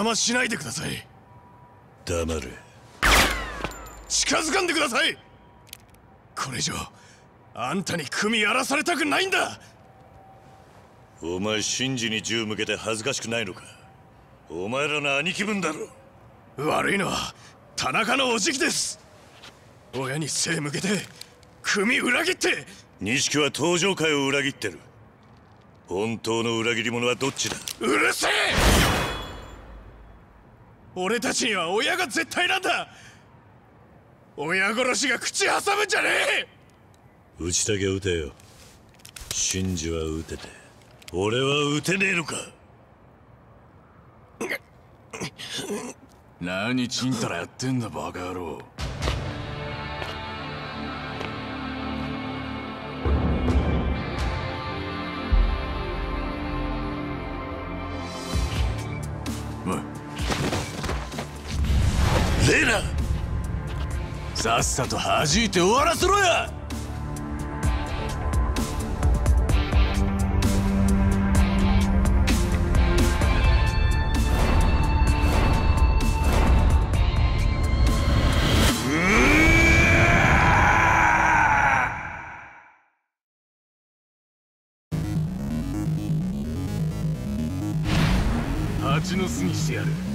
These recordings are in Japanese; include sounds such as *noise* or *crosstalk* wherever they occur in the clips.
邪魔しないでください。黙れ近づかんでください。これ以上あんたに組やらされたくないんだ。お前真珠に銃向けて恥ずかしくないのか？お前らの兄貴分だろ。悪いのは田中のおじきです。親に背向けて組裏切って。錦は登場会を裏切ってる。本当の裏切り者はどっちだ？うるせえ俺たちには親が絶対なんだ。親殺しが口挟むんじゃねえ。打ちたきゃ撃てよ。真珠は撃てて。俺は撃てねえのか。何ちんたらやってんだバカ野郎。おいレナさっさと弾いて終わらせろや。蜂の巣にしてやる。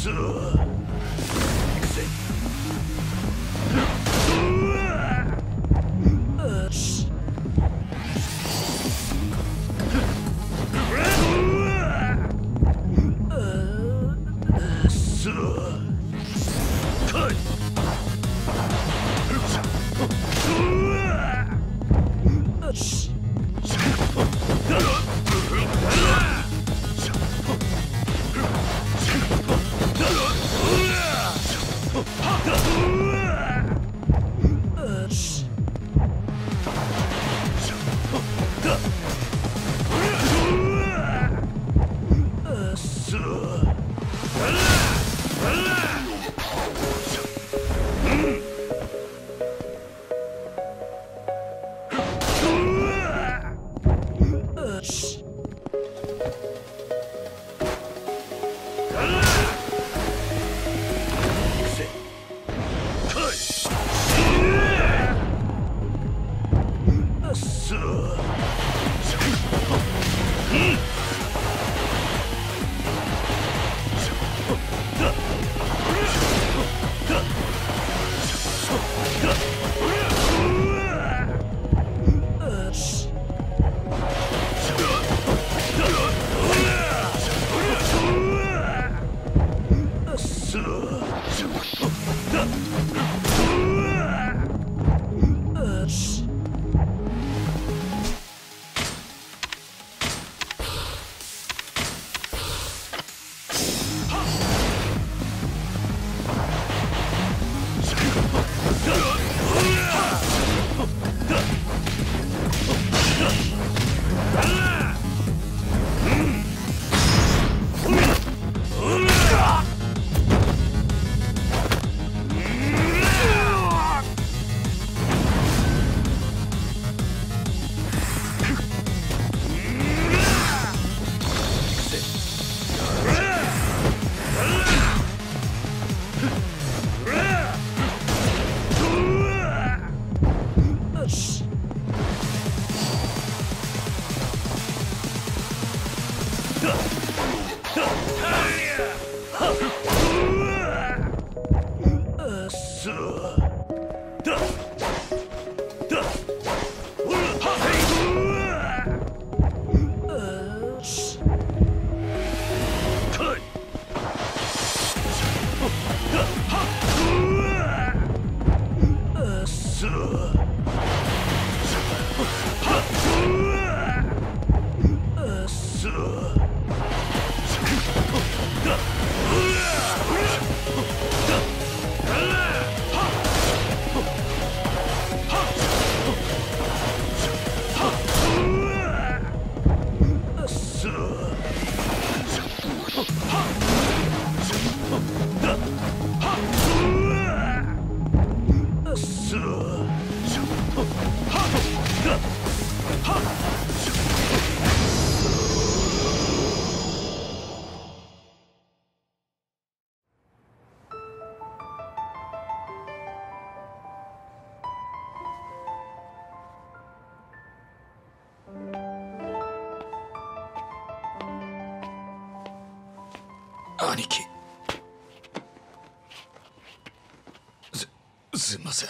さ兄貴。すすいません。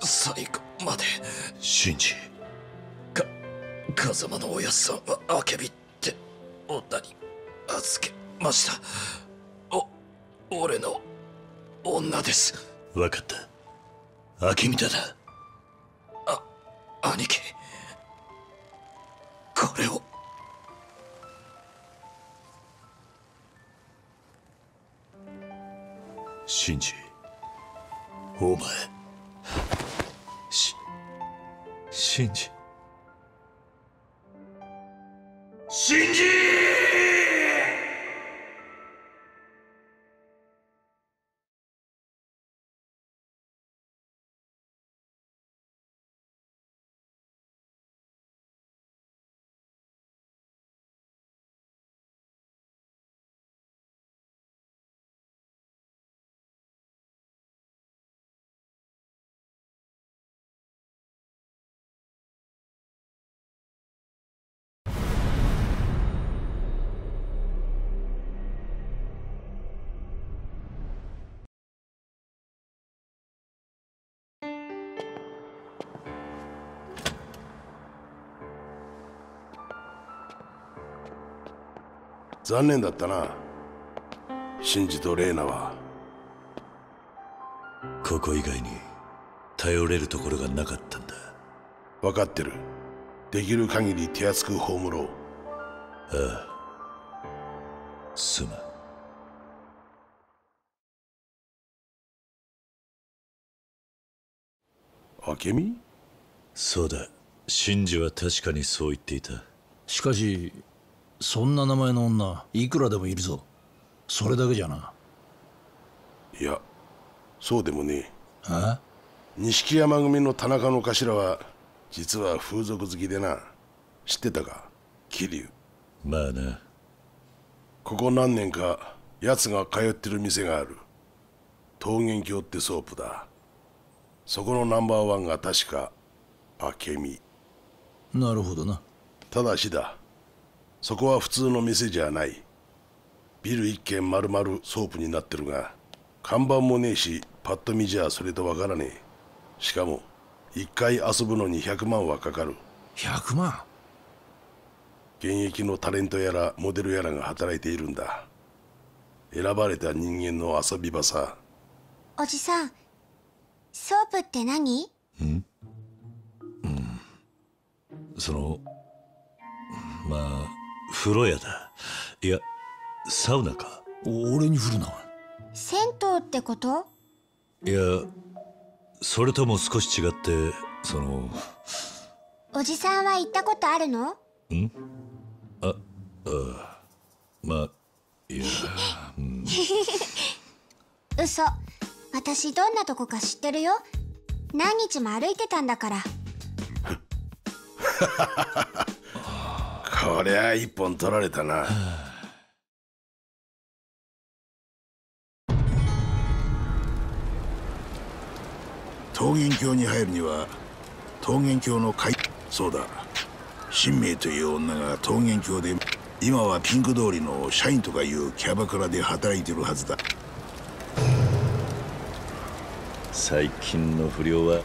最後まで。シンジ。か風間のおやっさんはあけびって女に預けました。お俺の女です。分かった。明美だな。兄貴シンジお前しシ残念だったな。シンジとレイナは。ここ以外に頼れるところがなかったんだ。分かってる。できる限り手厚く葬ろう。すまん。明美？そうだ。シンジは確かにそう言っていた。しかしそんな名前の女いくらでもいるぞ。それだけじゃな。いやそうでもねえ。あ錦山組の田中の頭は実は風俗好きでな。知ってたか？桐生。まあな。ここ何年か奴が通ってる店がある。桃源郷ってソープだ。そこのナンバーワンが確か明美。なるほどな。ただしだそこは普通の店じゃない。ビル一軒丸々ソープになってるが看板もねえしパッと見じゃそれとわからねえ。しかも一回遊ぶのに100万はかかる。100万？現役のタレントやらモデルやらが働いているんだ。選ばれた人間の遊び場さ。おじさん、ソープって何？そのまあ風呂屋だ。いやサウナか。お俺に振るな。銭湯ってこと？いやそれとも少し違ってそのおじさんは行ったことあるの？まあいや *laughs* 嘘。私どんなとこか知ってるよ？何日も歩いてたんだから。*laughs* りゃ一本取られたな。桃源郷に入るには桃源郷の会そうだ。新明という女が桃源郷で今はピンク通りの社員とかいうキャバクラで働いてるはずだ。最近の不良は